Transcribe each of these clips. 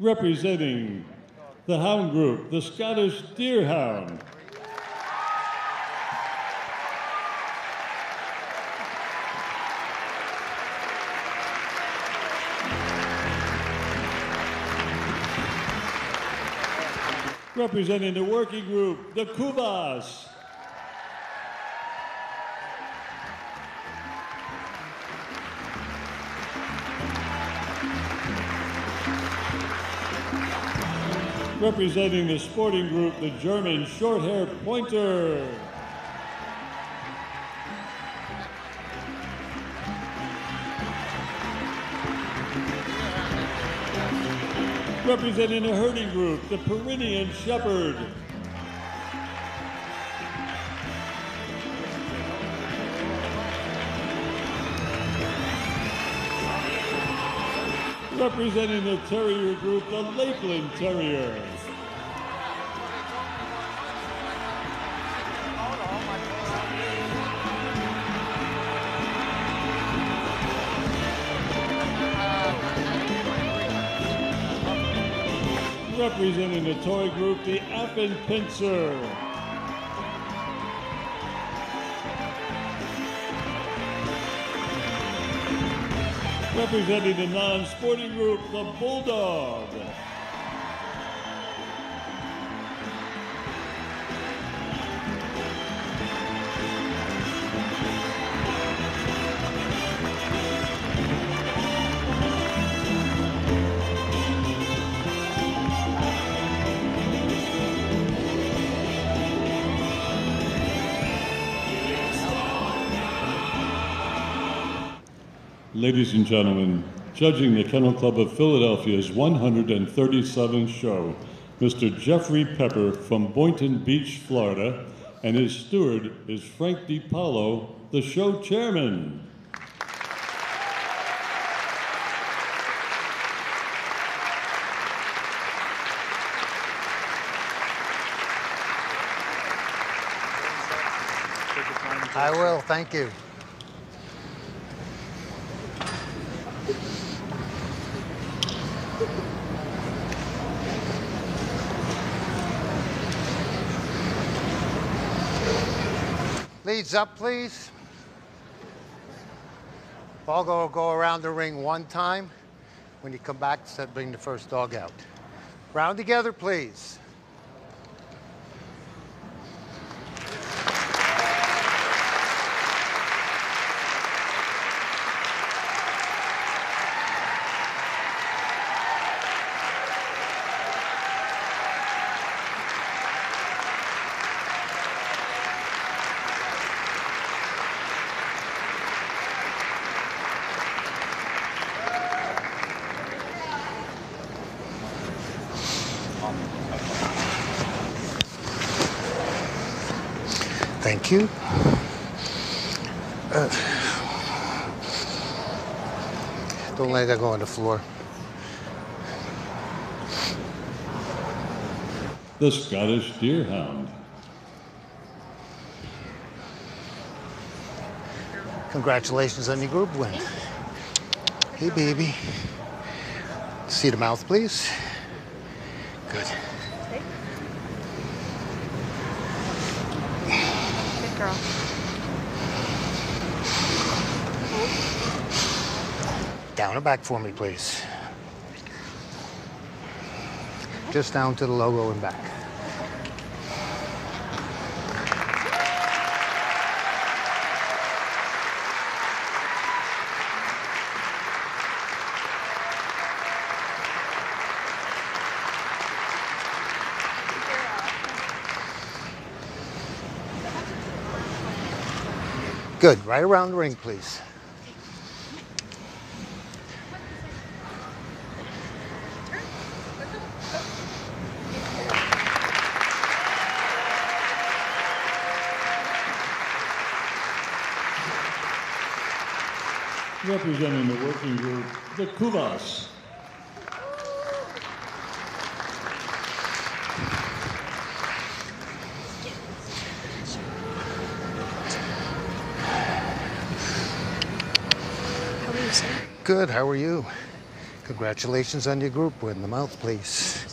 Representing the Hound Group, the Scottish Deerhound. Representing the working group, the Kuvasz. Representing the sporting group, the German Short-Haired Pointer. Representing the herding group, the Pyrenean Shepherd. Representing the Terrier group, the Lakeland Terriers. Representing the toy group, the Affen Pincer. Representing the non-sporting group, the Bulldog. Ladies and gentlemen, judging the Kennel Club of Philadelphia's 137th show, Mr. Jeffrey Pepper from Boynton Beach, Florida, and his steward is Frank DiPaolo, the show chairman. I will, thank you. Leads up, please. Ball go, go around the ring one time. When you come back, set, bring the first dog out. Round together, please. You. Uh, don't let that go on the floor. The Scottish Deerhound. Congratulations on your group win. Hey, baby. See the mouth, please. Good. Girl. Down and back for me, please. Just down to the logo and back. Good. Right around the ring, please. Representing the working group, the Kuvasz. How are you, sir? Good. How are you? Congratulations on your group win. The mouth, please.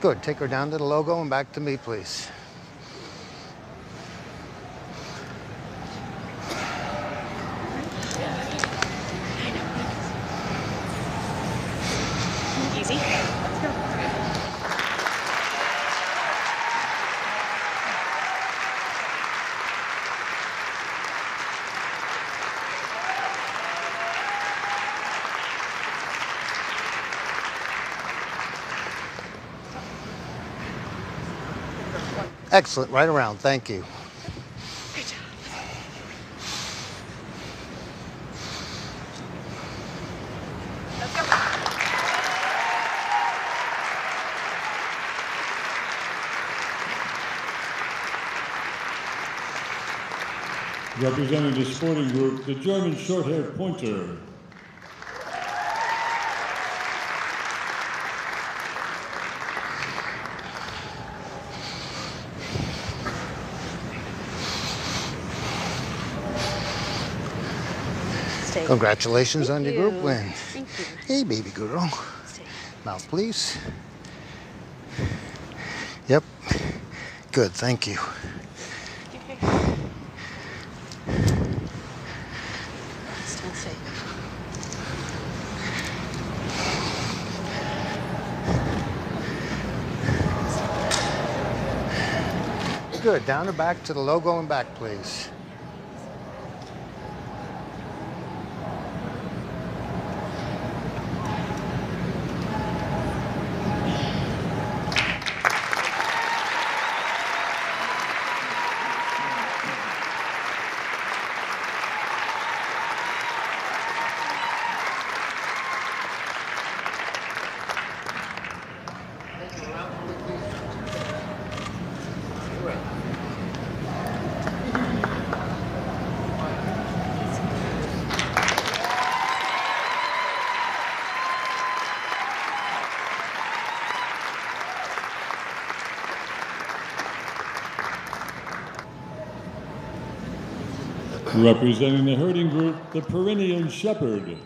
Good. Take her down to the logo and back to me, please. Let's go. Excellent. Right around. Thank you. Representing the sporting group, the German short-haired pointer. Stay. Congratulations on your group win. Thank you. Hey, baby girl. Stay. Mouth, please. Yep. Good. Thank you. Good. Down and back to the logo and back, please. Representing the herding group, the Pyrenean shepherd.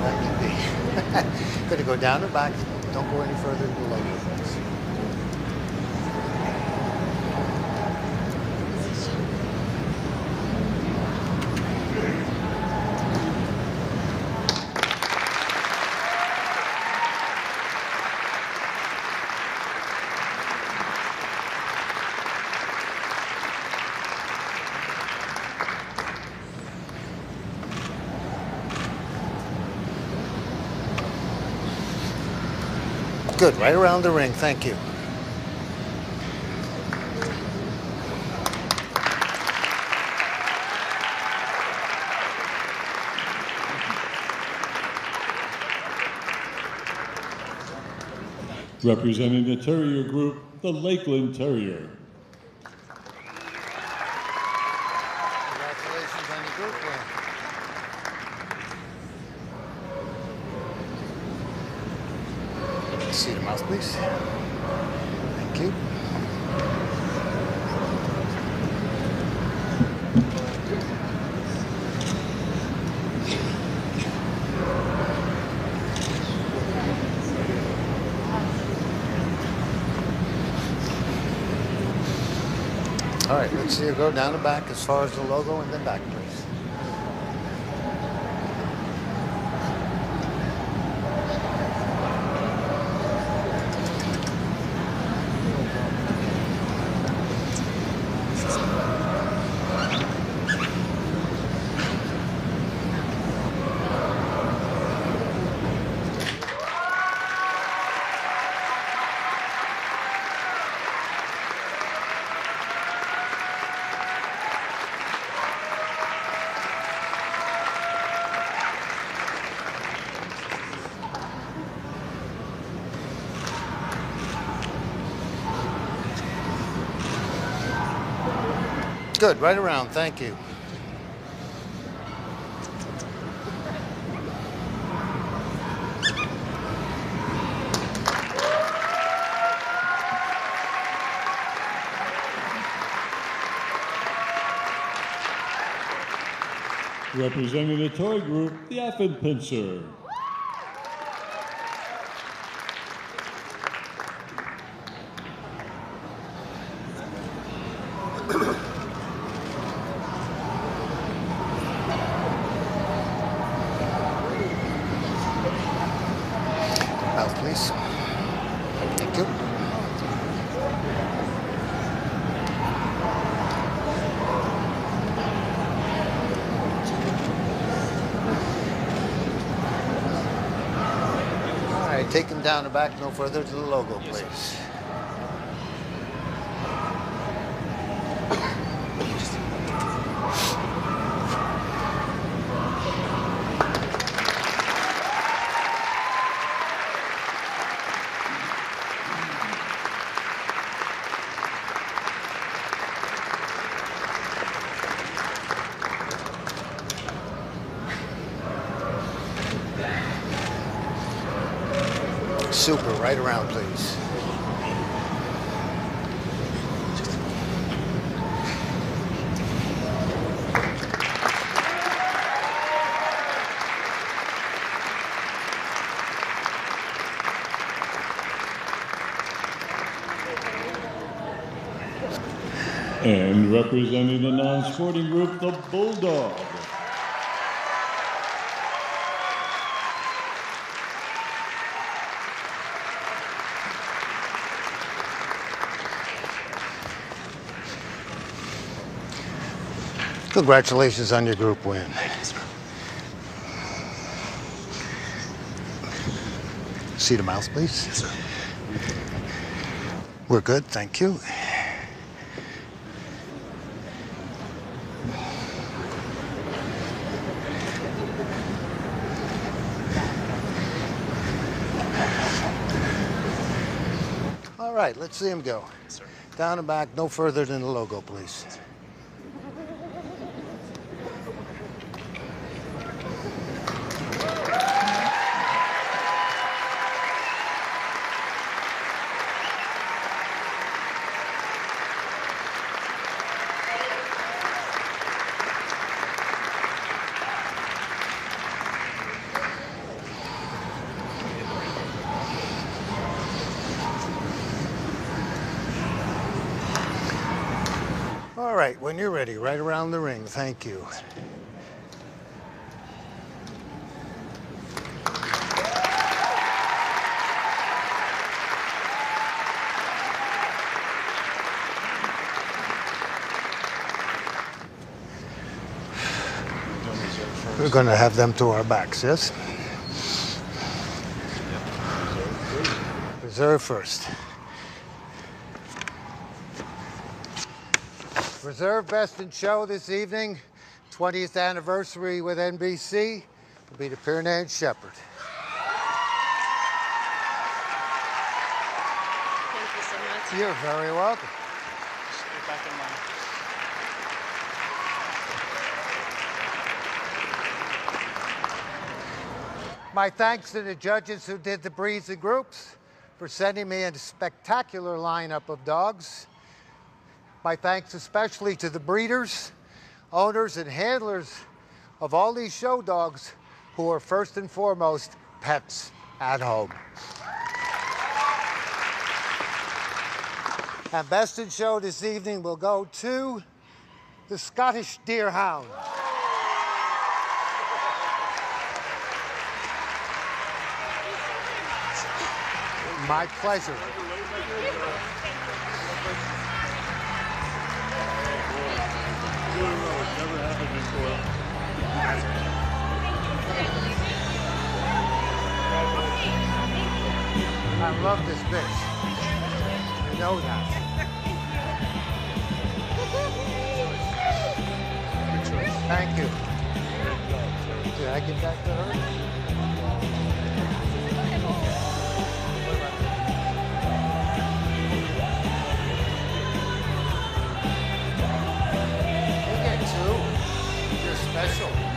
That can be. Good to go down and back. Don't go any further than the please. Good. Right around the ring. Thank you. Representing the terrier group, the Lakeland Terrier. Congratulations on your group win. See the mouse, please. Thank you. All right, let's see you go down and back as far as the logo and then back, please. Good, right around, thank you. Representing the toy group, the Affenpinscher. Mouth, please. Thank you. All right, take him down the back no further to the logo, please. Super, right around, please. And representing the non-sporting group, the Bulldog. Congratulations on your group win. See the mouse, please. Yes, sir. We're good, thank you. All right, let's see him go. Down and back, no further than the logo, please. Right, when you're ready, right around the ring. Thank you. We're going to have them to our backs, yes? Reserve first. Reserve Best in Show this evening, 20th anniversary with NBC, will be the Pyrenees Shepherd. Thank you so much. You're very welcome. Get back in line. My thanks to the judges who did the breeds and groups for sending me a spectacular lineup of dogs. My thanks especially to the breeders, owners, and handlers of all these show dogs who are first and foremost pets at home. And best in show this evening will go to the Scottish Deerhound. My pleasure. I love this bitch. You know that. Thank you. Did I get back to her? Special.